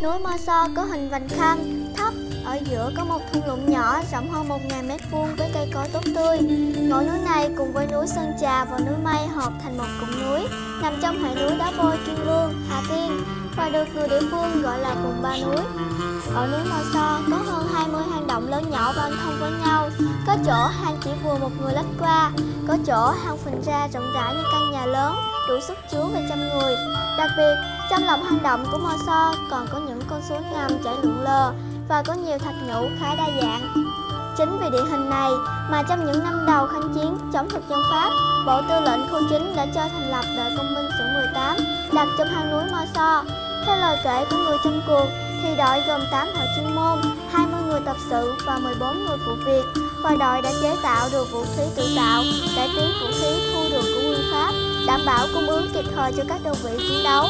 Núi Mơ So có hình vành khăn, thấp, ở giữa có một thung lũng nhỏ rộng hơn 1.000 mét vuông với cây cối tốt tươi. Ngọn núi này cùng với núi Sơn Trà và núi Mây hợp thành một cụm núi, nằm trong hệ núi Đá Vôi, Kiên Lương, Hà Tiên và được người địa phương gọi là vùng ba núi. Ở núi Mơ So có hơn 20 hang động lớn nhỏ băng thông với nhau, có chỗ hang chỉ vừa một người lách qua, có chỗ hang phình ra rộng rãi như căn nhà lớn, đủ sức chứa vài trăm người. Đặc biệt, trong lòng hang động của Mơ So còn có những con suối ngầm chảy lượn lờ và có nhiều thạch nhũ khá đa dạng. Chính vì địa hình này mà trong những năm đầu kháng chiến chống thực dân Pháp, Bộ Tư lệnh Khu chính đã cho thành lập đội công binh số 18 đặt trong hang núi Mơ So. Theo lời kể của người trong cuộc, thì đội gồm 8 thợ chuyên môn, 20 người tập sự và 14 người phụ việc và đội đã chế tạo được vũ khí tự tạo, cải tiến vũ khí thu được của quân Pháp, đảm bảo cung ứng kịp thời cho các đơn vị chiến đấu.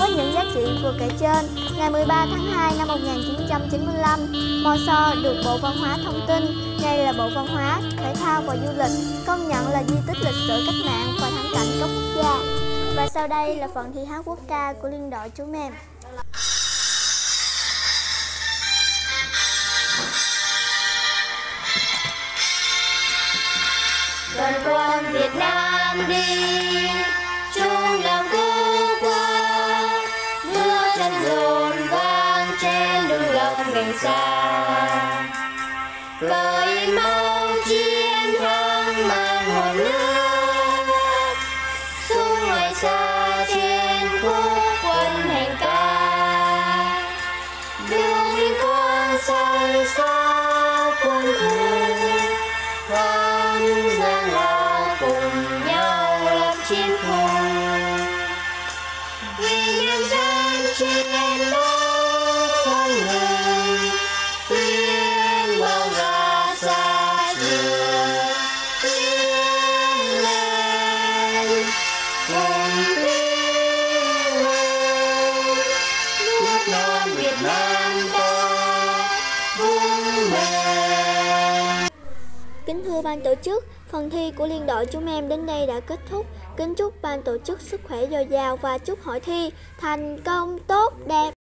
Với những giá trị vừa kể trên, ngày 13 tháng 2 năm 1995, Moso được Bộ Văn hóa Thông tin, nay là Bộ Văn hóa, Thể thao và Du lịch, công nhận là di tích lịch sử cách mạng và thắng cảnh cấp quốc gia. Và sau đây là phần thi hát quốc ca của liên đội chú mèm. đoàn quân Việt Nam đi bước dồn vang trên đường lộc mình xa. Cởi mau chiến thắng mang hồn nước, xuống ngoài xa trên khúc quân hành ca. Đường liên con say xa quân thù tham gian lao cùng nhau lập chiến hùng vì nhân dân trên Kính thưa ban tổ chức, phần thi của liên đội chúng em đến đây đã kết thúc. Kính chúc ban tổ chức sức khỏe dồi dào và chúc hội thi thành công tốt đẹp.